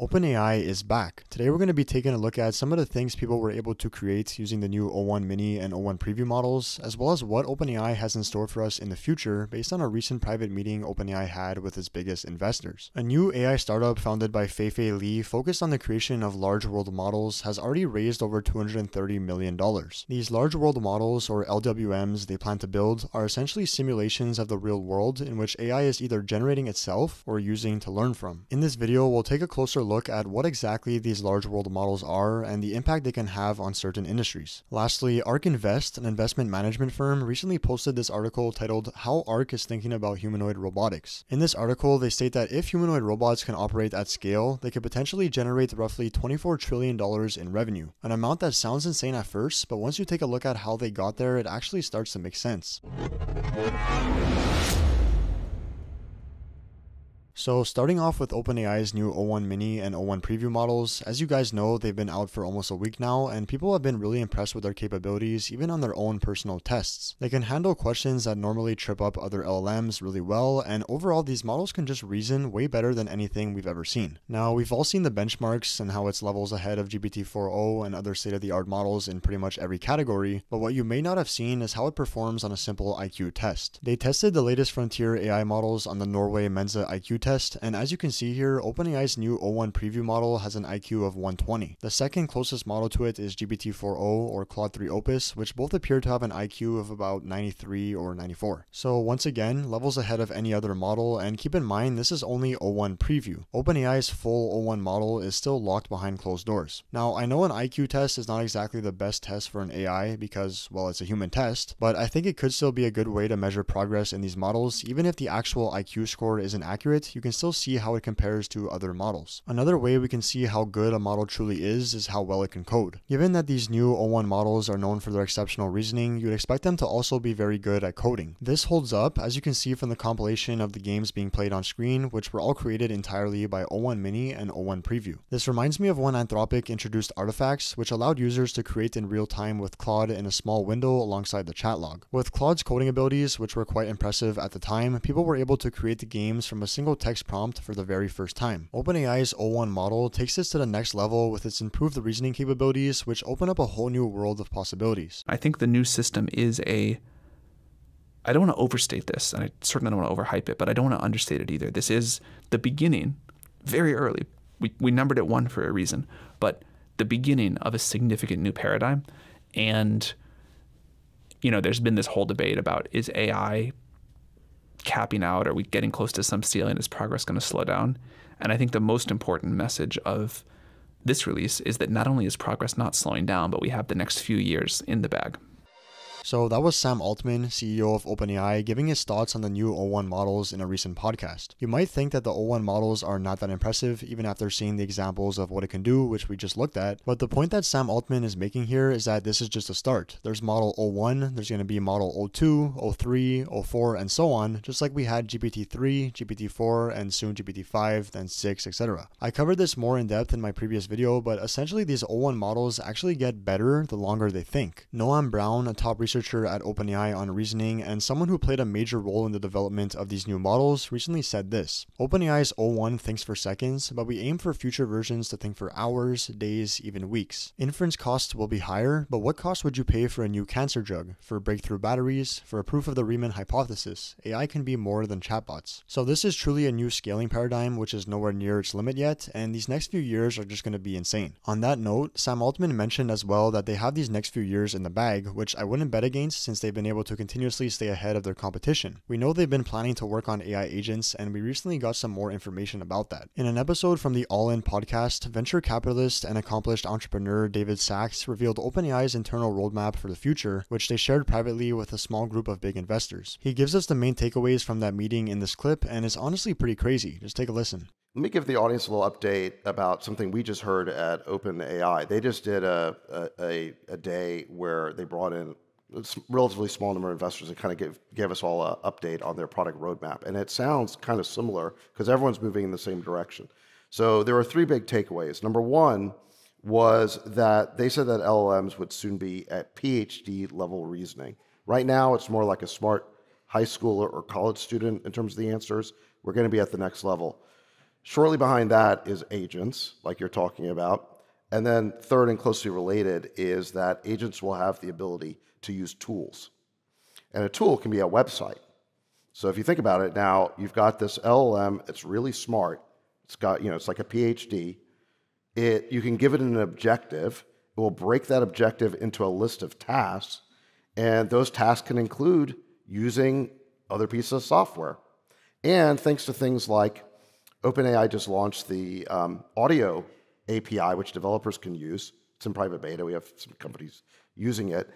OpenAI is back. Today we're going to be taking a look at some of the things people were able to create using the new O1 Mini and O1 Preview models, as well as what OpenAI has in store for us in the future based on a recent private meeting OpenAI had with its biggest investors. A new AI startup founded by Feifei Li focused on the creation of large world models has already raised over $230 million. These large world models, or LWMs, they plan to build are essentially simulations of the real world in which AI is either generating itself or using to learn from. In this video, we'll take a closer look at what exactly these large world models are and the impact they can have on certain industries. Lastly, ARK Invest, an investment management firm, recently posted this article titled How ARK is Thinking About Humanoid Robotics. In this article, they state that if humanoid robots can operate at scale, they could potentially generate roughly $24 trillion in revenue, an amount that sounds insane at first, but once you take a look at how they got there, it actually starts to make sense. So starting off with OpenAI's new O1 Mini and O1 Preview models, as you guys know, they've been out for almost a week now, and people have been really impressed with their capabilities, even on their own personal tests. They can handle questions that normally trip up other LLMs really well, and overall these models can just reason way better than anything we've ever seen. Now, we've all seen the benchmarks and how it's levels ahead of GPT-4o and other state-of-the-art models in pretty much every category, but what you may not have seen is how it performs on a simple IQ test. They tested the latest frontier AI models on the Norway Mensa IQ test, and as you can see here, OpenAI's new O1 preview model has an IQ of 120. The second closest model to it is GPT-4o or Claude 3 Opus, which both appear to have an IQ of about 93 or 94. So once again, levels ahead of any other model, and keep in mind this is only O1 preview. OpenAI's full O1 model is still locked behind closed doors. Now, I know an IQ test is not exactly the best test for an AI because, well, it's a human test, but I think it could still be a good way to measure progress in these models, even if the actual IQ score isn't accurate you can still see how it compares to other models. Another way we can see how good a model truly is is how well it can code. Given that these new O1 models are known for their exceptional reasoning, you'd expect them to also be very good at coding. This holds up as you can see from the compilation of the games being played on screen, which were all created entirely by O1 Mini and O1 Preview. This reminds me of when Anthropic introduced artifacts, which allowed users to create in real time with Claude in a small window alongside the chat log. With Claude's coding abilities, which were quite impressive at the time, people were able to create the games from a single text prompt for the very first time. OpenAI's O1 model takes this to the next level with its improved reasoning capabilities, which open up a whole new world of possibilities. I think the new system is a I don't want to overstate this, and I certainly don't want to overhype it, but I don't want to understate it either. This is the beginning, very early. We, we numbered it one for a reason, but the beginning of a significant new paradigm. And, you know, there's been this whole debate about is AI capping out? Are we getting close to some ceiling? Is progress going to slow down? And I think the most important message of this release is that not only is progress not slowing down, but we have the next few years in the bag. So that was Sam Altman, CEO of OpenAI, giving his thoughts on the new O1 models in a recent podcast. You might think that the O1 models are not that impressive, even after seeing the examples of what it can do, which we just looked at. But the point that Sam Altman is making here is that this is just a start. There's model O1, there's going to be model O2, O3, O4, and so on, just like we had GPT-3, GPT-4, and soon GPT-5, then 6, etc. I covered this more in depth in my previous video, but essentially these O1 models actually get better the longer they think. Noam Brown, a top researcher researcher at OpenAI on reasoning and someone who played a major role in the development of these new models, recently said this OpenAI's O1 thinks for seconds, but we aim for future versions to think for hours, days, even weeks. Inference costs will be higher, but what cost would you pay for a new cancer drug, for breakthrough batteries, for a proof of the Riemann hypothesis? AI can be more than chatbots. So this is truly a new scaling paradigm which is nowhere near its limit yet, and these next few years are just going to be insane. On that note, Sam Altman mentioned as well that they have these next few years in the bag, which I wouldn't bet against since they've been able to continuously stay ahead of their competition. We know they've been planning to work on AI agents, and we recently got some more information about that. In an episode from the All In podcast, venture capitalist and accomplished entrepreneur David Sacks revealed OpenAI's internal roadmap for the future, which they shared privately with a small group of big investors. He gives us the main takeaways from that meeting in this clip, and it's honestly pretty crazy. Just take a listen. Let me give the audience a little update about something we just heard at OpenAI. They just did a, a, a day where they brought in relatively small number of investors that kind of gave, gave us all an update on their product roadmap. And it sounds kind of similar because everyone's moving in the same direction. So there are three big takeaways. Number one was that they said that LLMs would soon be at PhD level reasoning. Right now, it's more like a smart high schooler or college student in terms of the answers. We're going to be at the next level. Shortly behind that is agents, like you're talking about. And then, third and closely related is that agents will have the ability to use tools. And a tool can be a website. So if you think about it now, you've got this LLM, it's really smart. It's got, you know, it's like a PhD. It, you can give it an objective. It will break that objective into a list of tasks. And those tasks can include using other pieces of software. And thanks to things like OpenAI just launched the um, audio API, which developers can use. It's in private beta. We have some companies using it.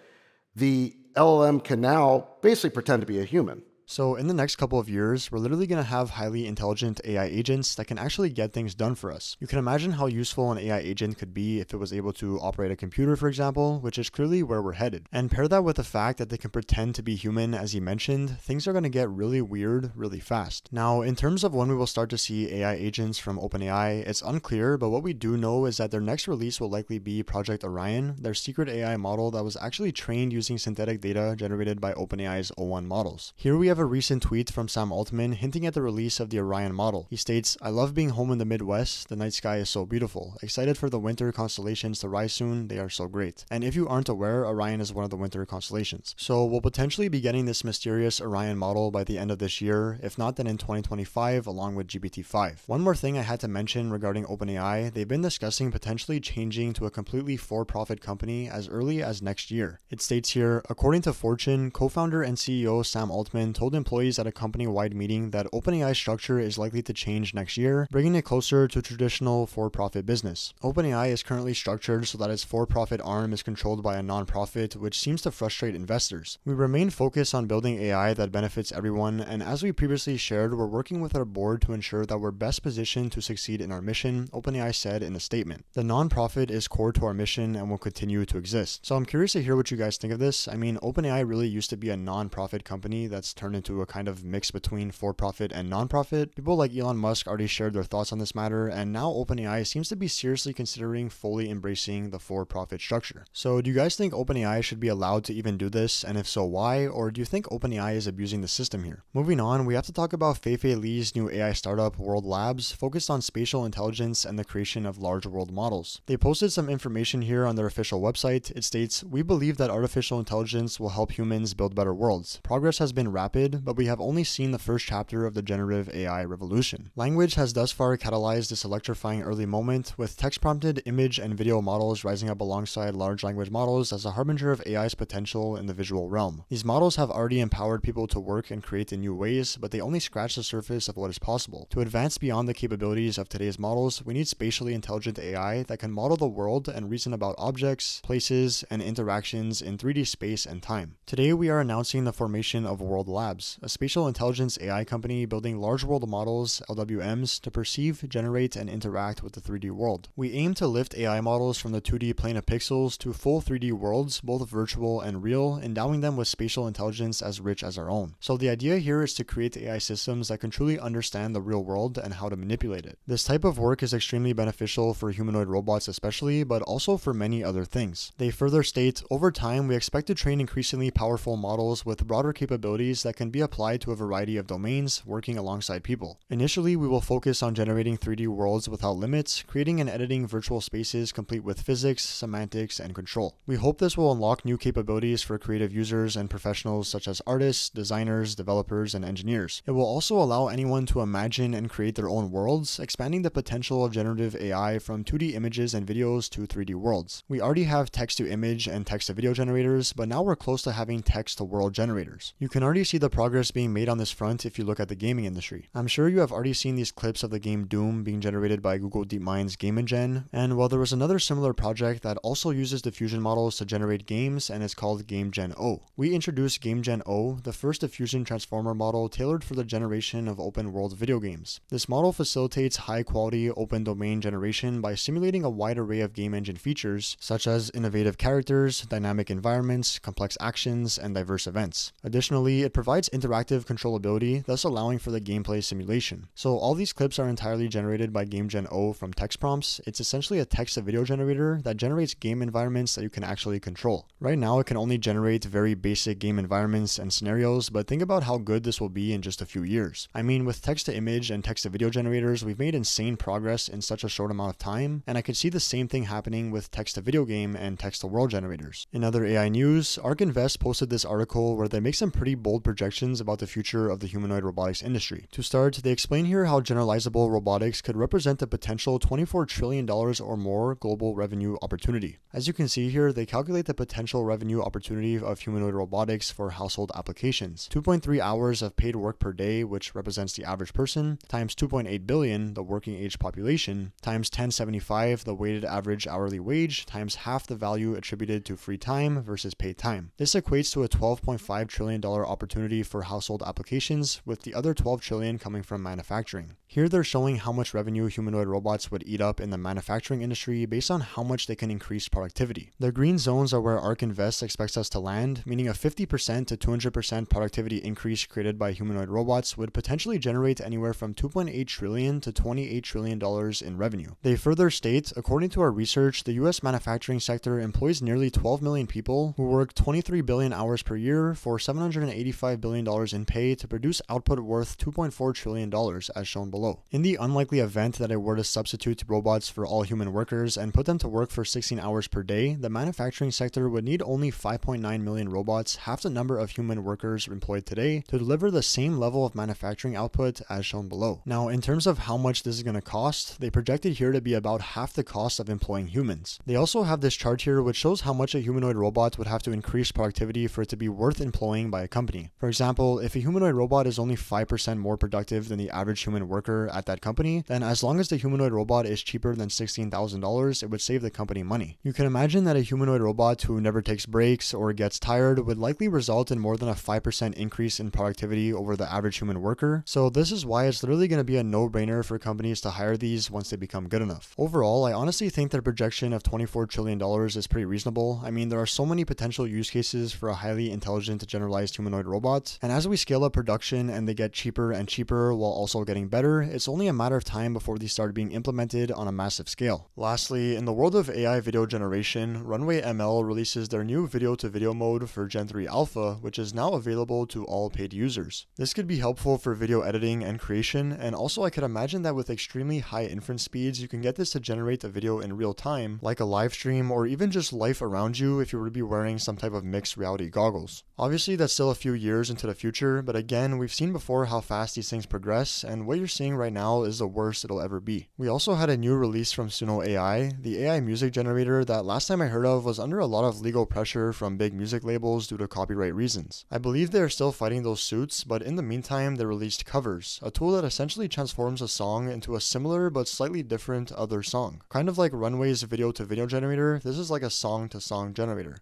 The LLM can now basically pretend to be a human. So, in the next couple of years, we're literally going to have highly intelligent AI agents that can actually get things done for us. You can imagine how useful an AI agent could be if it was able to operate a computer, for example, which is clearly where we're headed. And pair that with the fact that they can pretend to be human, as you mentioned, things are going to get really weird really fast. Now, in terms of when we will start to see AI agents from OpenAI, it's unclear, but what we do know is that their next release will likely be Project Orion, their secret AI model that was actually trained using synthetic data generated by OpenAI's O1 models. Here we have have a recent tweet from Sam Altman hinting at the release of the Orion model. He states, I love being home in the Midwest. The night sky is so beautiful. Excited for the winter constellations to rise soon. They are so great. And if you aren't aware, Orion is one of the winter constellations. So we'll potentially be getting this mysterious Orion model by the end of this year. If not, then in 2025, along with GPT-5. One more thing I had to mention regarding OpenAI, they've been discussing potentially changing to a completely for-profit company as early as next year. It states here, according to Fortune, co-founder and CEO Sam Altman told told employees at a company wide meeting that OpenAI's structure is likely to change next year, bringing it closer to traditional for profit business. OpenAI is currently structured so that its for profit arm is controlled by a nonprofit, which seems to frustrate investors. We remain focused on building AI that benefits everyone, and as we previously shared, we're working with our board to ensure that we're best positioned to succeed in our mission, OpenAI said in a statement. The nonprofit is core to our mission and will continue to exist. So I'm curious to hear what you guys think of this. I mean, OpenAI really used to be a nonprofit company that's turned into a kind of mix between for profit and non-profit. People like Elon Musk already shared their thoughts on this matter, and now OpenAI seems to be seriously considering fully embracing the for profit structure. So, do you guys think OpenAI should be allowed to even do this? And if so, why? Or do you think OpenAI is abusing the system here? Moving on, we have to talk about Feifei Li's new AI startup, World Labs, focused on spatial intelligence and the creation of large world models. They posted some information here on their official website. It states, We believe that artificial intelligence will help humans build better worlds. Progress has been rapid but we have only seen the first chapter of the generative AI revolution. Language has thus far catalyzed this electrifying early moment, with text prompted image and video models rising up alongside large language models as a harbinger of AI's potential in the visual realm. These models have already empowered people to work and create in new ways, but they only scratch the surface of what is possible. To advance beyond the capabilities of today's models, we need spatially intelligent AI that can model the world and reason about objects, places, and interactions in 3D space and time. Today, we are announcing the formation of World Labs, a spatial intelligence AI company building large world models, LWMs, to perceive, generate, and interact with the 3D world. We aim to lift AI models from the 2D plane of pixels to full 3D worlds, both virtual and real, endowing them with spatial intelligence as rich as our own. So the idea here is to create AI systems that can truly understand the real world and how to manipulate it. This type of work is extremely beneficial for humanoid robots especially, but also for many other things. They further state, over time, we expect to train increasingly powerful models with broader capabilities that can be applied to a variety of domains working alongside people. Initially, we will focus on generating 3D worlds without limits, creating and editing virtual spaces complete with physics, semantics, and control. We hope this will unlock new capabilities for creative users and professionals such as artists, designers, developers, and engineers. It will also allow anyone to imagine and create their own worlds, expanding the potential of generative AI from 2D images and videos to 3D worlds. We already have text to image and text to video generators, but now we're close to having text to world generators. You can already see the progress being made on this front if you look at the gaming industry. I'm sure you have already seen these clips of the game Doom being generated by Google DeepMind's GameNGen, and while there was another similar project that also uses diffusion models to generate games and is called GameGen O. We introduced GameGen O, the first diffusion transformer model tailored for the generation of open world video games. This model facilitates high quality open domain generation by simulating a wide array of game engine features, such as innovative characters, dynamic environments, complex actions, and diverse events. Additionally, it provides provides interactive controllability, thus allowing for the gameplay simulation. So all these clips are entirely generated by GameGen-O from text prompts. It's essentially a text to video generator that generates game environments that you can actually control. Right now, it can only generate very basic game environments and scenarios, but think about how good this will be in just a few years. I mean, with text to image and text to video generators, we've made insane progress in such a short amount of time, and I could see the same thing happening with text to video game and text to world generators. In other AI news, ARK Invest posted this article where they make some pretty bold projections about the future of the humanoid robotics industry. To start, they explain here how generalizable robotics could represent a potential $24 trillion or more global revenue opportunity. As you can see here, they calculate the potential revenue opportunity of humanoid robotics for household applications. 2.3 hours of paid work per day, which represents the average person, times 2.8 billion, the working age population, times 1075, the weighted average hourly wage, times half the value attributed to free time versus paid time. This equates to a $12.5 trillion opportunity for household applications, with the other 12 trillion coming from manufacturing. Here they're showing how much revenue humanoid robots would eat up in the manufacturing industry based on how much they can increase productivity. The green zones are where ARK Invest expects us to land, meaning a 50% to 200% productivity increase created by humanoid robots would potentially generate anywhere from 2.8 trillion to 28 trillion dollars in revenue. They further state, according to our research, the US manufacturing sector employs nearly 12 million people who work 23 billion hours per year for 785 billion dollars in pay to produce output worth 2.4 trillion dollars as shown below. In the unlikely event that it were to substitute robots for all human workers and put them to work for 16 hours per day, the manufacturing sector would need only 5.9 million robots, half the number of human workers employed today, to deliver the same level of manufacturing output as shown below. Now, in terms of how much this is going to cost, they projected here to be about half the cost of employing humans. They also have this chart here which shows how much a humanoid robot would have to increase productivity for it to be worth employing by a company. For example, if a humanoid robot is only 5% more productive than the average human worker worker at that company, then as long as the humanoid robot is cheaper than $16,000, it would save the company money. You can imagine that a humanoid robot who never takes breaks or gets tired would likely result in more than a 5% increase in productivity over the average human worker. So this is why it's literally going to be a no-brainer for companies to hire these once they become good enough. Overall, I honestly think their projection of $24 trillion is pretty reasonable. I mean, there are so many potential use cases for a highly intelligent generalized humanoid robot, and as we scale up production and they get cheaper and cheaper while also getting better, it's only a matter of time before these start being implemented on a massive scale. Lastly, in the world of AI video generation, Runway ML releases their new video to video mode for Gen 3 Alpha, which is now available to all paid users. This could be helpful for video editing and creation, and also I could imagine that with extremely high inference speeds, you can get this to generate a video in real time, like a live stream or even just life around you if you were to be wearing some type of mixed reality goggles. Obviously, that's still a few years into the future, but again, we've seen before how fast these things progress, and what you're seeing seeing right now is the worst it'll ever be. We also had a new release from Suno AI, the AI music generator that last time I heard of was under a lot of legal pressure from big music labels due to copyright reasons. I believe they are still fighting those suits, but in the meantime, they released Covers, a tool that essentially transforms a song into a similar but slightly different other song. Kind of like Runway's video to video generator, this is like a song to song generator.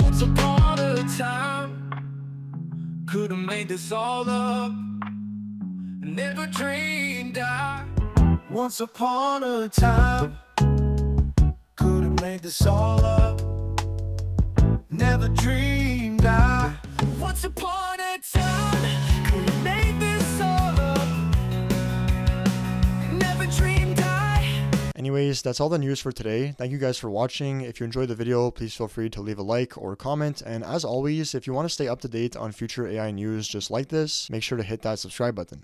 Once upon a time, could have made this all up. Never dreamed I Once upon a time Could have made this all up Never dreamed I Once upon Anyways, that's all the news for today. Thank you guys for watching. If you enjoyed the video, please feel free to leave a like or comment. And as always, if you want to stay up to date on future AI news just like this, make sure to hit that subscribe button.